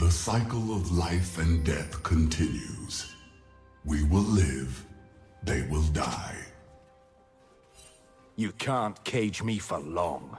The cycle of life and death continues. We will live, they will die. You can't cage me for long.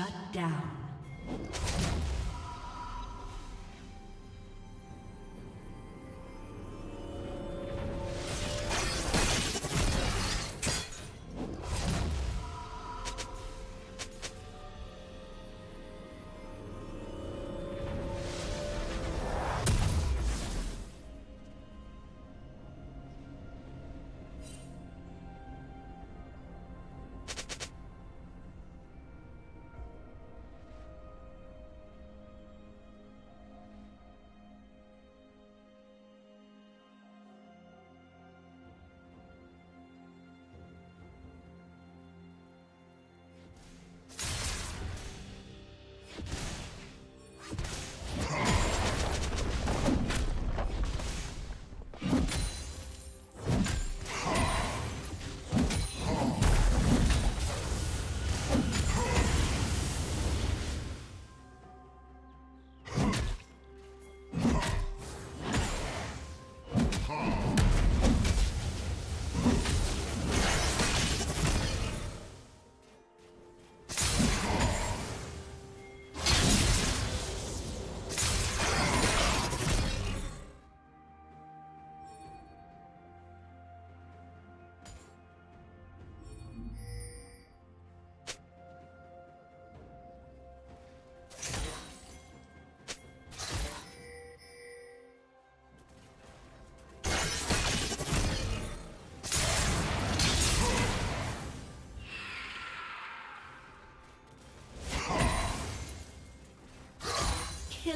Shut down.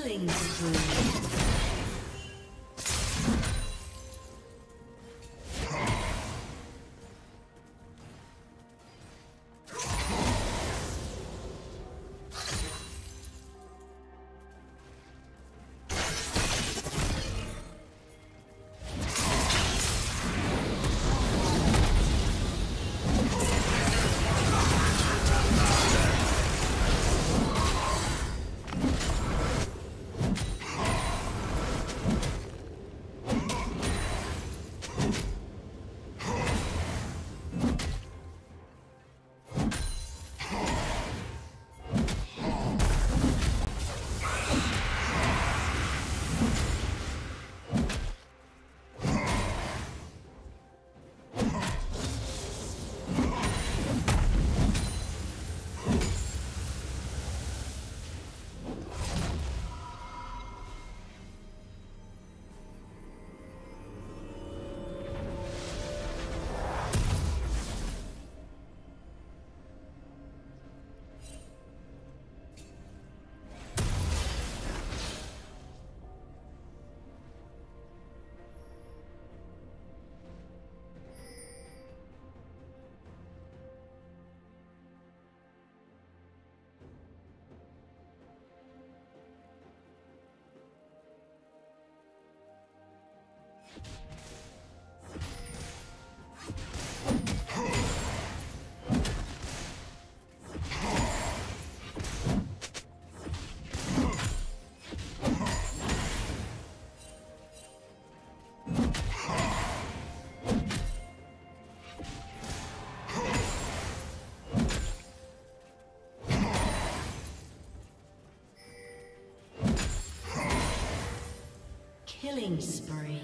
Killing spree. Killing spree.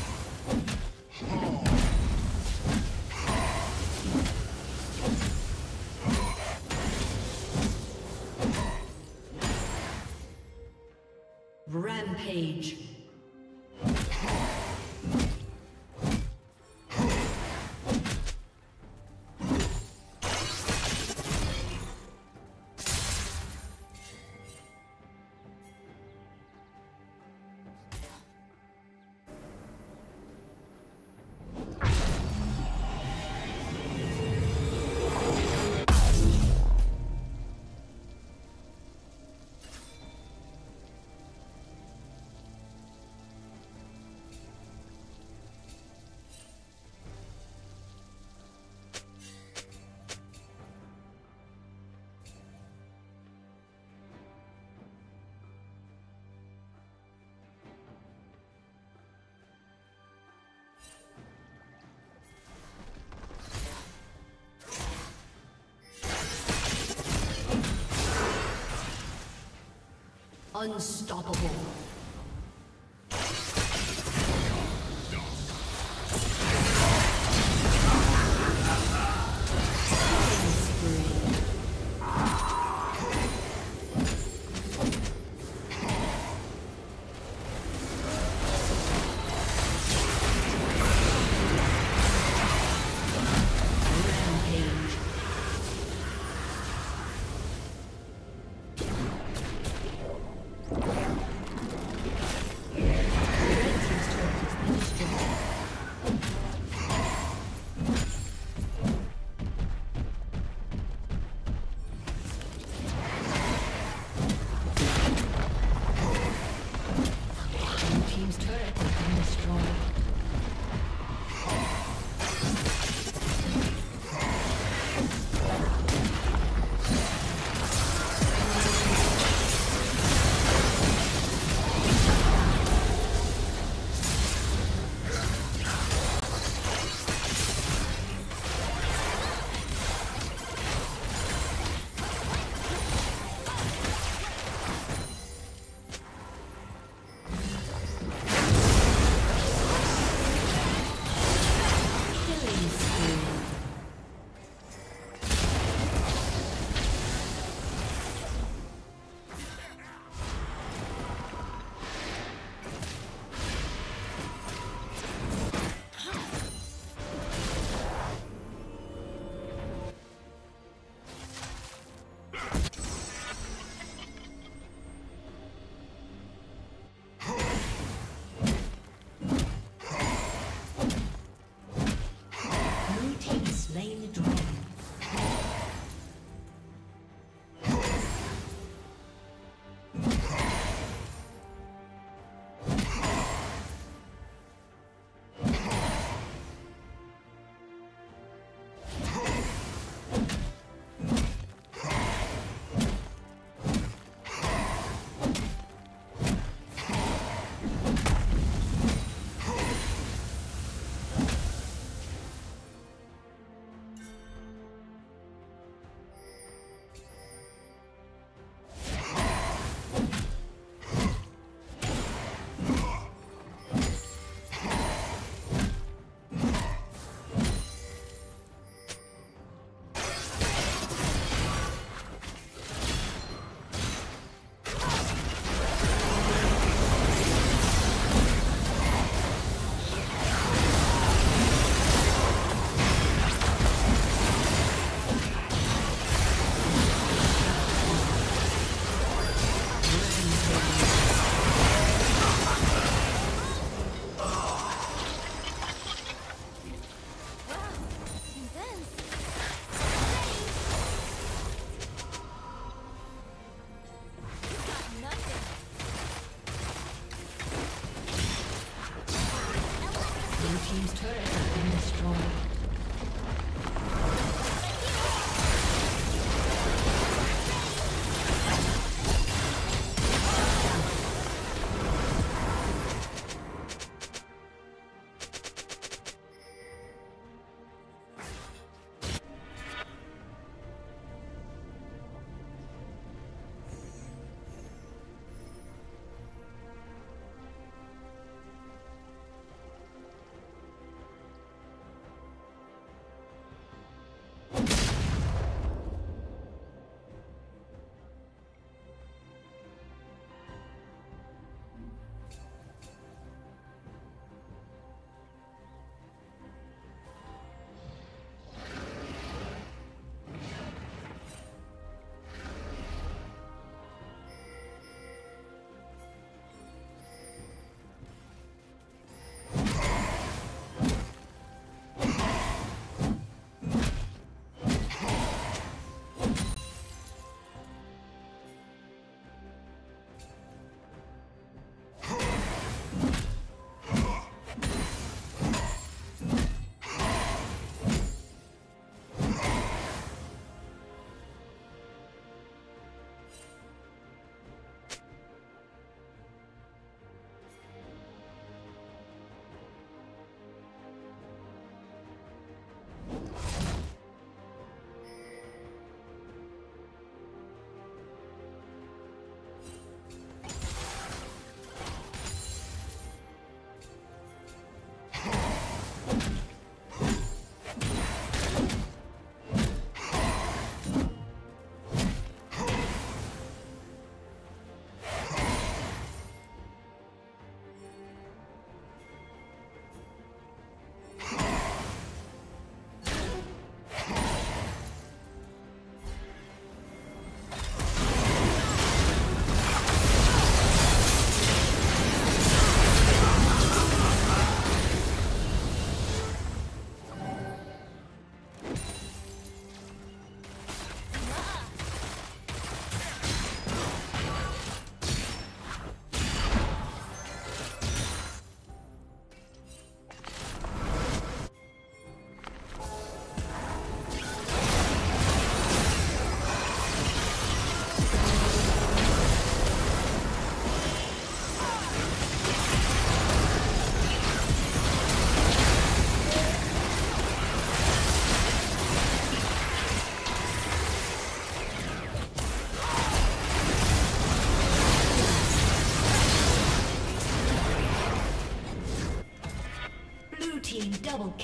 Unstoppable.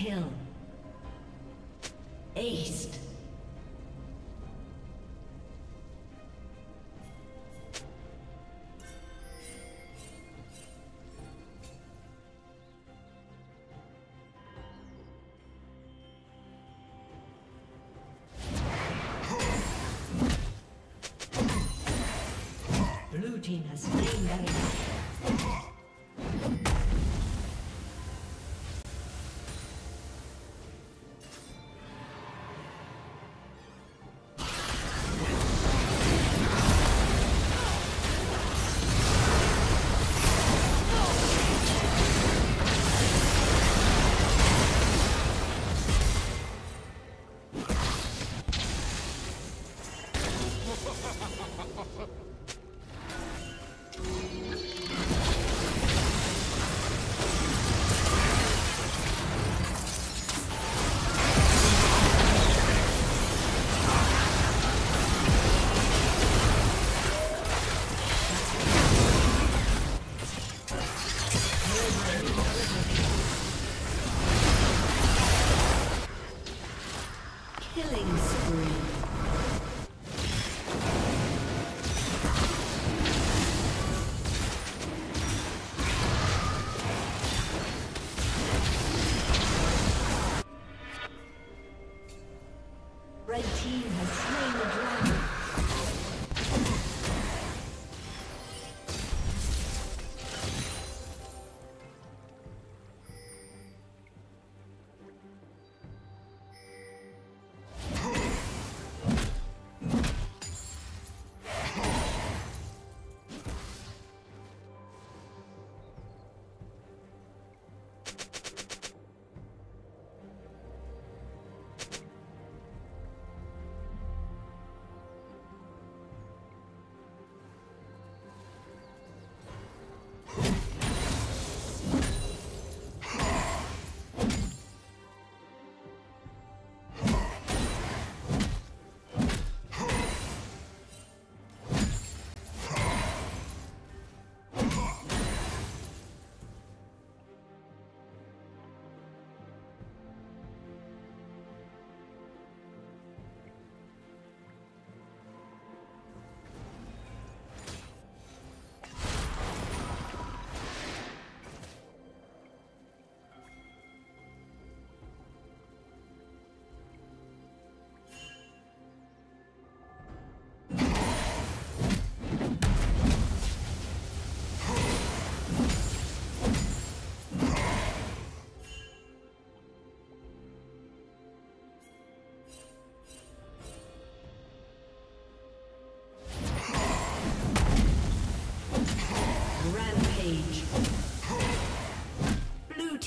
Kill.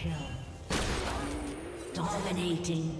kill. Dominating.